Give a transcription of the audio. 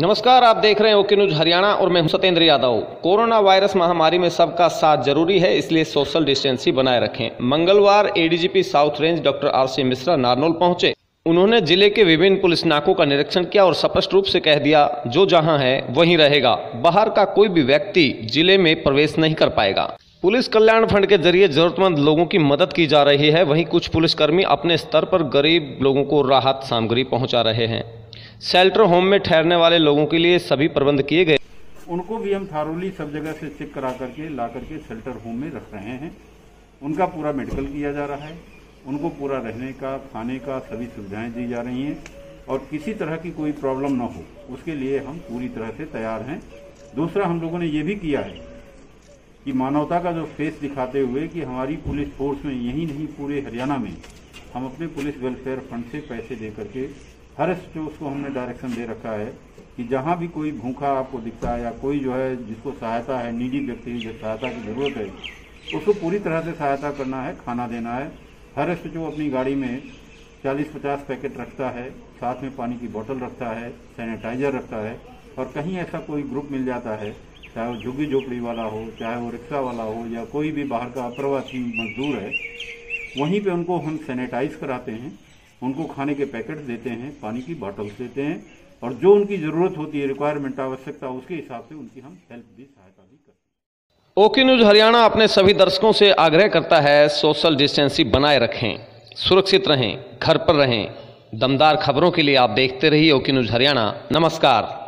नमस्कार, आप देख रहे हैं ओके न्यूज़ हरियाणा और मैं हूँ सत्येंद्र यादव। कोरोना वायरस महामारी में सबका साथ ज़रूरी है, इसलिए सोशल डिस्टेंसिंग बनाए रखें। मंगलवार ADGP south range doctor R C Mishra Narnaul पहुँचे। उन्होंने ज़िले के विभिन्न पुलिस नाकों का निरीक्षण किया और स्पष्ट रूप से कह दिया, जो जहाँ है, वहीं रहेगा। बाहर का कोई भी व्यक्ति ज़िले में प्रवेश नहीं कर पाएगा। पुलिस कल्याण फंड के ज़रिए जरूरतमंद लोगों की मदद की जा रही है। वहीं कुछ पुलिसकर्मी अपने स्तर पर गरीब लोगों को राहत सामग्री पहुँचा रहे हैं। शेल्टर होम में ठहरने वाले लोगों के लिए सभी प्रबंध किए गए। उनको भी हम थारोली सब जगह से चेक करा करके, ला करके शेल्टर होम में रख रहे हैं। उनका पूरा मेडिकल किया जा रहा है। उनको पूरा रहने का, खाने का सभी सुविधाएँ दी जा रही हैं। और किसी तरह की कोई प्रॉब्लम ना हो, उसके लिए हम पूरी तरह से तैयार हैं। दूसरा, हम लोगों ने ये भी किया है कि मानवता का जो फेस दिखाते हुए कि हमारी पुलिस फोर्स में, यही नहीं, पूरे हरियाणा में, हम अपने पुलिस वेलफेयर फंड से पैसे दे करके हर जो उसको हमने डायरेक्शन दे रखा है कि जहाँ भी कोई भूखा आपको दिखता है या कोई जो है जिसको सहायता है निजी व्यक्ति जो सहायता की ज़रूरत है, उसको पूरी तरह से सहायता करना है, खाना देना है। हर जो अपनी गाड़ी में 40-50 पैकेट रखता है, साथ में पानी की बोतल रखता है सैनिटाइजर रखता है और कहीं ऐसा कोई ग्रुप मिल जाता है, चाहे वो झुग्गी झोपड़ी वाला हो, चाहे वो रिक्शा वाला हो या कोई भी बाहर का अप्रवासी मजदूर है, वहीं पे उनको हम सैनिटाइज कराते हैं। उनको खाने के पैकेट देते हैं, पानी की बॉटल्स देते हैं और जो उनकी ज़रूरत होती है रिक्वायरमेंट आवश्यकता, उसके हिसाब से उनकी हम हेल्प भी, सहायता भी करते हैं। ओके न्यूज़ हरियाणा अपने सभी दर्शकों से आग्रह करता है सोशल डिस्टेंसिंग बनाए रखें, सुरक्षित रहें, घर पर रहें। दमदार खबरों के लिए आप देखते रहिए ओके न्यूज़ हरियाणा। नमस्कार।